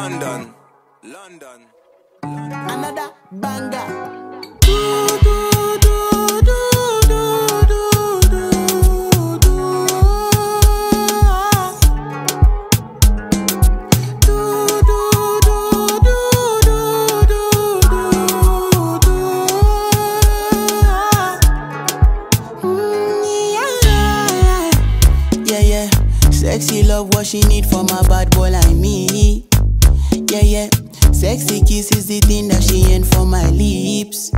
London, London. Another banger. Mm, yeah, yeah. Sexy love, what she need from a bad boy like me. Yeah, yeah. Sexy kiss is the thing that she ain't for my lips.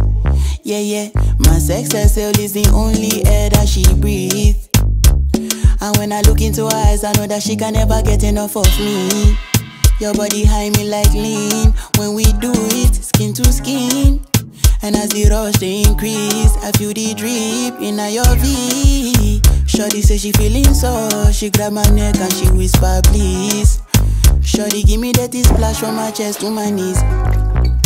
Yeah, yeah. My sex herself is the only air that she breathes. And when I look into her eyes, I know that she can never get enough of me. Your body high me like lean. When we do it, skin to skin. And as the rush they increase, I feel the drip in your V. Shorty say she feeling so, she grab my neck and she whisper please. Shorty give me that splash from my chest to my knees. Mm,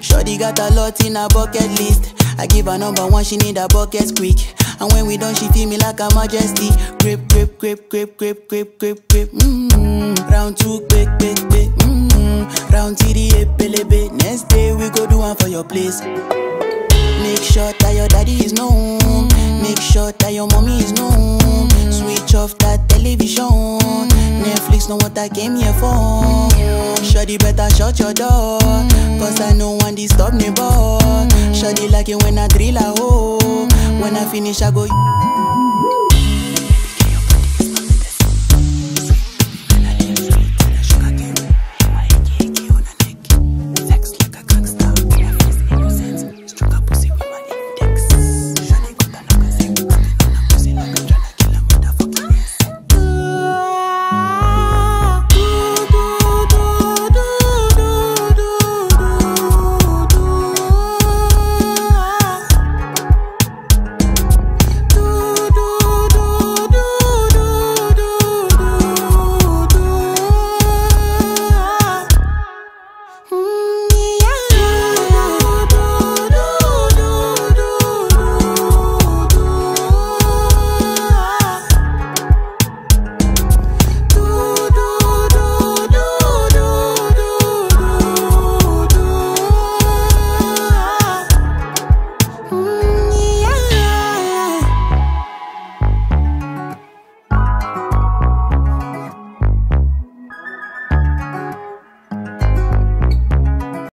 Shorty got a lot in her bucket list. I give her number one, she need a bucket quick. And when we done, she feel me like a majesty. Grip, grip, grip, grip, grip, grip, grip, grip. Mm-hmm. Round two, quick, quick, quick. Mm-hmm. Round TD, pelebe. Next day we go do one for your place. Make sure that your daddy is known. Make sure that your mommy is known. Switch off that television. Netflix know what I came here for. Shorty better shut your door. Cause I know one disturb me, boy. Shorty like it when I drill a hole. When I finish, I go.